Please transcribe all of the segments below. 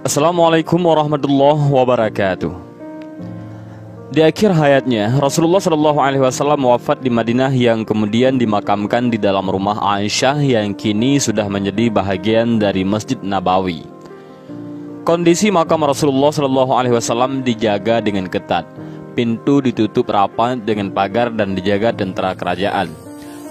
Assalamualaikum warahmatullahi wabarakatuh. Di akhir hayatnya, Rasulullah Shallallahu Alaihi Wasallam wafat di Madinah yang kemudian dimakamkan di dalam rumah Aisyah yang kini sudah menjadi bahagian dari Masjid Nabawi. Kondisi makam Rasulullah Shallallahu Alaihi Wasallam dijaga dengan ketat. Pintu ditutup rapat dengan pagar dan dijaga tentara kerajaan.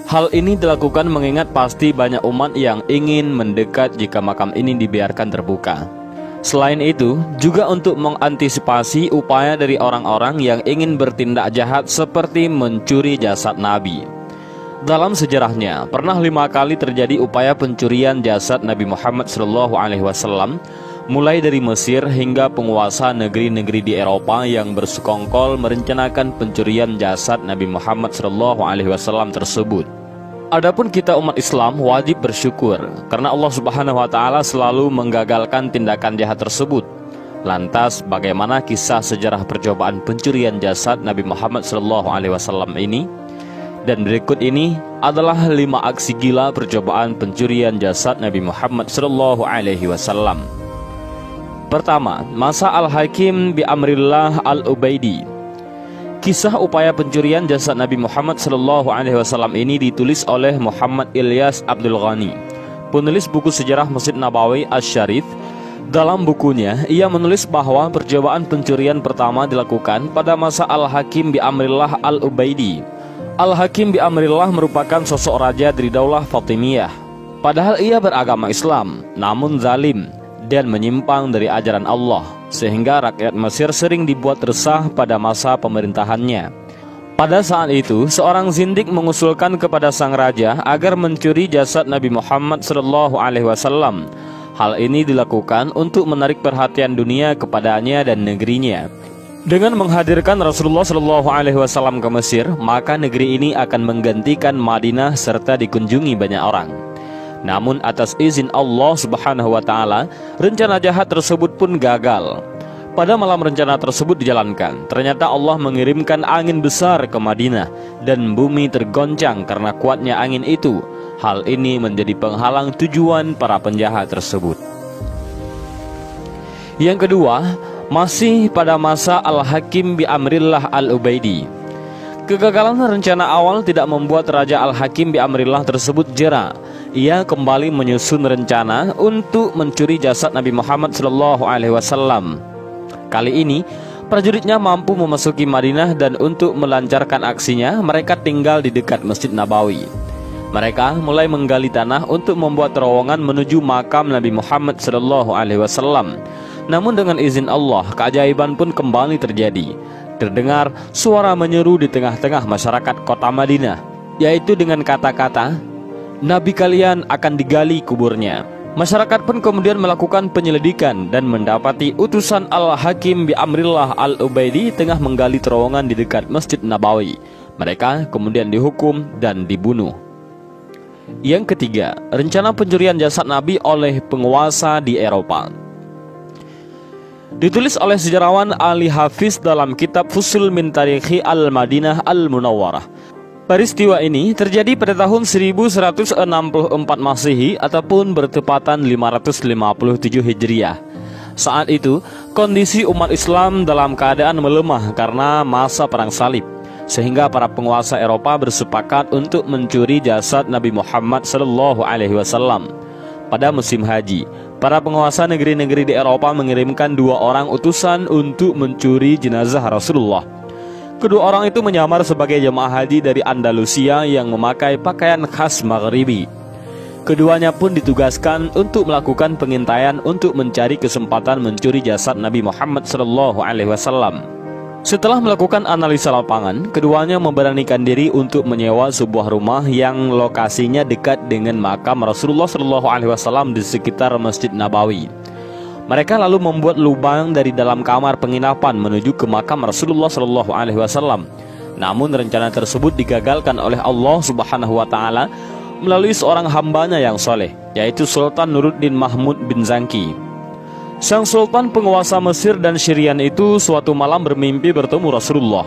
Hal ini dilakukan mengingat pasti banyak umat yang ingin mendekat jika makam ini dibiarkan terbuka. Selain itu, juga untuk mengantisipasi upaya dari orang-orang yang ingin bertindak jahat seperti mencuri jasad Nabi. Dalam sejarahnya, pernah lima kali terjadi upaya pencurian jasad Nabi Muhammad SAW, mulai dari Mesir hingga penguasa negeri-negeri di Eropa yang bersekongkol merencanakan pencurian jasad Nabi Muhammad SAW tersebut. Adapun kita umat Islam wajib bersyukur karena Allah Subhanahu wa taala selalu menggagalkan tindakan jahat tersebut. Lantas bagaimana kisah sejarah percobaan pencurian jasad Nabi Muhammad SAW ini? Dan berikut ini adalah lima aksi gila percobaan pencurian jasad Nabi Muhammad SAW. Pertama, masa Al-Hakim bi Amrillah Al-Ubaidi Kisah upaya pencurian jasad Nabi Muhammad Shallallahu Alaihi Wasallam ini ditulis oleh Muhammad Ilyas Abdul Ghani, penulis buku sejarah Masjid Nabawi Asy-Syarif. Dalam bukunya, ia menulis bahwa percobaan pencurian pertama dilakukan pada masa Al-Hakim bi Amrillah Al-Ubaidi. Al-Hakim bi Amrillah merupakan sosok raja dari Daulah Fatimiyah. Padahal ia beragama Islam, namun zalim dan menyimpang dari ajaran Allah sehingga rakyat Mesir sering dibuat resah pada masa pemerintahannya. Pada saat itu, seorang zindik mengusulkan kepada sang raja agar mencuri jasad Nabi Muhammad SAW. Hal ini dilakukan untuk menarik perhatian dunia kepadanya dan negerinya. Dengan menghadirkan Rasulullah SAW ke Mesir, maka negeri ini akan menggantikan Madinah serta dikunjungi banyak orang. Namun atas izin Allah Subhanahu wa taala, rencana jahat tersebut pun gagal. Pada malam rencana tersebut dijalankan, ternyata Allah mengirimkan angin besar ke Madinah dan bumi tergoncang karena kuatnya angin itu. Hal ini menjadi penghalang tujuan para penjahat tersebut. Yang kedua, masih pada masa Al-Hakim bi Amrillah Al-Ubaidi. Kegagalan rencana awal tidak membuat Raja Al-Hakim bi Amrillah tersebut jera ia kembali menyusun rencana untuk mencuri jasad Nabi Muhammad SAW. Kali ini, prajuritnya mampu memasuki Madinah dan untuk melancarkan aksinya, mereka tinggal di dekat Masjid Nabawi. Mereka mulai menggali tanah untuk membuat terowongan menuju makam Nabi Muhammad SAW. Namun dengan izin Allah, keajaiban pun kembali terjadi. Terdengar suara menyeru di tengah-tengah masyarakat kota Madinah, yaitu dengan kata-kata, Nabi kalian akan digali kuburnya. Masyarakat pun kemudian melakukan penyelidikan dan mendapati utusan Al-Hakim bi Amrillah Al-Ubaidi tengah menggali terowongan di dekat Masjid Nabawi. Mereka kemudian dihukum dan dibunuh. Yang ketiga, rencana pencurian jasad Nabi oleh penguasa di Eropa. Ditulis oleh sejarawan Ali Hafiz dalam kitab Fusul min Tarikhi Al-Madinah Al-Munawwarah. Peristiwa ini terjadi pada tahun 1164 Masehi ataupun bertepatan 557 Hijriah. Saat itu, kondisi umat Islam dalam keadaan melemah karena masa perang salib sehingga para penguasa Eropa bersepakat untuk mencuri jasad Nabi Muhammad sallallahu alaihi wasallam. Pada musim haji, para penguasa negeri-negeri di Eropa mengirimkan dua orang utusan untuk mencuri jenazah Rasulullah Kedua orang itu menyamar sebagai jemaah haji dari Andalusia yang memakai pakaian khas Maghribi. Keduanya pun ditugaskan untuk melakukan pengintaian untuk mencari kesempatan mencuri jasad Nabi Muhammad SAW. Setelah melakukan analisa lapangan, keduanya memberanikan diri untuk menyewa sebuah rumah yang lokasinya dekat dengan makam Rasulullah SAW di sekitar Masjid Nabawi. Mereka lalu membuat lubang dari dalam kamar penginapan menuju ke makam Rasulullah Shallallahu Alaihi Wasallam. Namun rencana tersebut digagalkan oleh Allah Subhanahu Wa Taala melalui seorang hambanya yang soleh, yaitu Sultan Nuruddin Mahmud bin Zangki. Sang Sultan penguasa Mesir dan Syrian itu suatu malam bermimpi bertemu Rasulullah.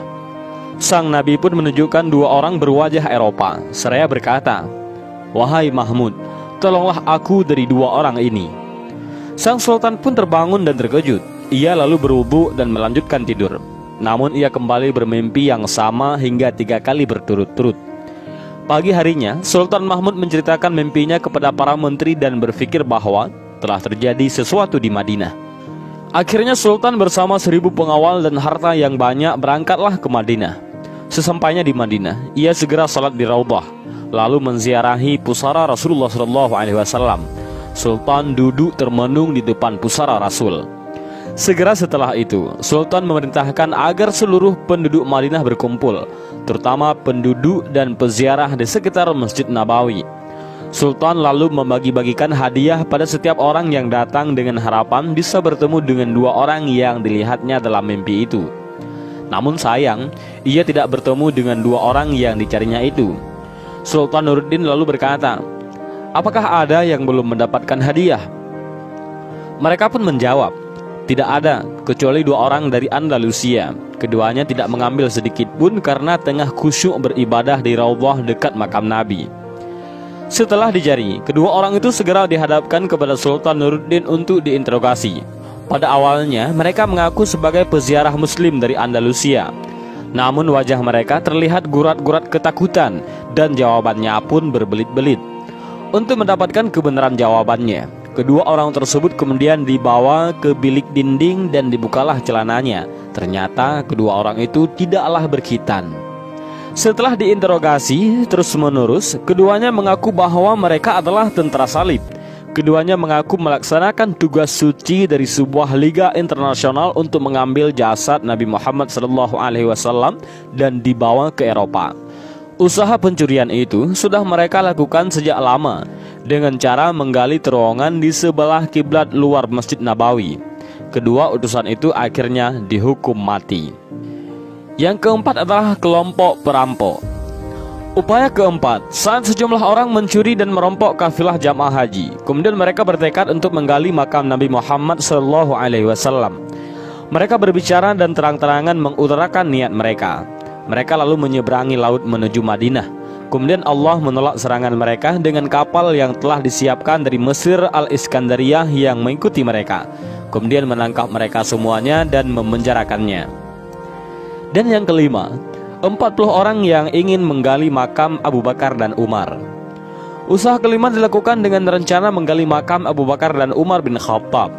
Sang Nabi pun menunjukkan dua orang berwajah Eropa. Seraya berkata, Wahai Mahmud, tolonglah aku dari dua orang ini. Sang sultan pun terbangun dan terkejut. Ia lalu berwudu dan melanjutkan tidur. Namun ia kembali bermimpi yang sama hingga tiga kali berturut-turut. Pagi harinya, Sultan Mahmud menceritakan mimpinya kepada para menteri dan berpikir bahwa telah terjadi sesuatu di Madinah. Akhirnya Sultan bersama seribu pengawal dan harta yang banyak berangkatlah ke Madinah. Sesampainya di Madinah, ia segera salat di Raubah, lalu menziarahi pusara Rasulullah SAW. Sultan duduk termenung di depan pusara Rasul. Segera setelah itu, Sultan memerintahkan agar seluruh penduduk Madinah berkumpul, terutama penduduk dan peziarah di sekitar Masjid Nabawi. Sultan lalu membagi-bagikan hadiah pada setiap orang yang datang dengan harapan bisa bertemu dengan dua orang yang dilihatnya dalam mimpi itu. Namun sayang, ia tidak bertemu dengan dua orang yang dicarinya itu. Sultan Nuruddin lalu berkata, "Apakah ada yang belum mendapatkan hadiah?" Mereka pun menjawab, tidak ada, kecuali dua orang dari Andalusia. Keduanya tidak mengambil sedikit pun karena tengah khusyuk beribadah di Raudhah dekat makam Nabi. Setelah dijari, kedua orang itu segera dihadapkan kepada Sultan Nuruddin untuk diinterogasi. Pada awalnya, mereka mengaku sebagai peziarah muslim dari Andalusia. Namun wajah mereka terlihat gurat-gurat ketakutan dan jawabannya pun berbelit-belit. Untuk mendapatkan kebenaran jawabannya, Kedua orang tersebut kemudian dibawa ke bilik dinding dan dibukalah celananya. Ternyata kedua orang itu tidaklah berkhitan. Setelah diinterogasi terus-menerus, keduanya mengaku bahwa mereka adalah tentara salib. Keduanya mengaku melaksanakan tugas suci dari sebuah liga internasional untuk mengambil jasad Nabi Muhammad SAW dan dibawa ke Eropa. Usaha pencurian itu sudah mereka lakukan sejak lama dengan cara menggali terowongan di sebelah kiblat luar Masjid Nabawi. Kedua utusan itu akhirnya dihukum mati. Yang keempat adalah kelompok perampok. Upaya keempat, saat sejumlah orang mencuri dan merompok kafilah jamaah haji, kemudian mereka bertekad untuk menggali makam Nabi Muhammad SAW. Mereka berbicara dan terang-terangan mengutarakan niat mereka. Mereka lalu menyeberangi laut menuju Madinah. Kemudian Allah menolak serangan mereka dengan kapal yang telah disiapkan dari Mesir Al-Iskandariyah yang mengikuti mereka. Kemudian menangkap mereka semuanya dan memenjarakannya. Dan yang kelima, 40 orang yang ingin menggali makam Abu Bakar dan Umar. Usaha kelima dilakukan dengan rencana menggali makam Abu Bakar dan Umar bin Khattab.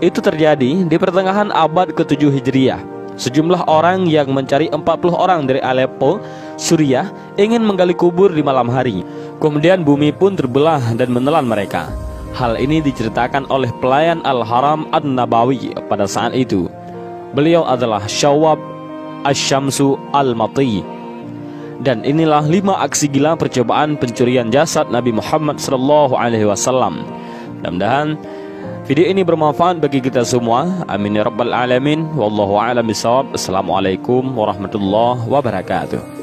Itu terjadi di pertengahan abad ke-7 Hijriah. Sejumlah orang yang mencari 40 orang dari Aleppo, Suriah, ingin menggali kubur di malam hari. Kemudian bumi pun terbelah dan menelan mereka. Hal ini diceritakan oleh pelayan Al-Haram An-Nabawi pada saat itu. Beliau adalah Syawab Asyamsu Al-Mati. Dan inilah lima aksi gila percobaan pencurian jasad Nabi Muhammad SAW. Mudah-mudahan Video ini bermanfaat bagi kita semua. Amin ya rabbal alamin. Wallahu a'lam bishawab. Assalamualaikum warahmatullahi wabarakatuh.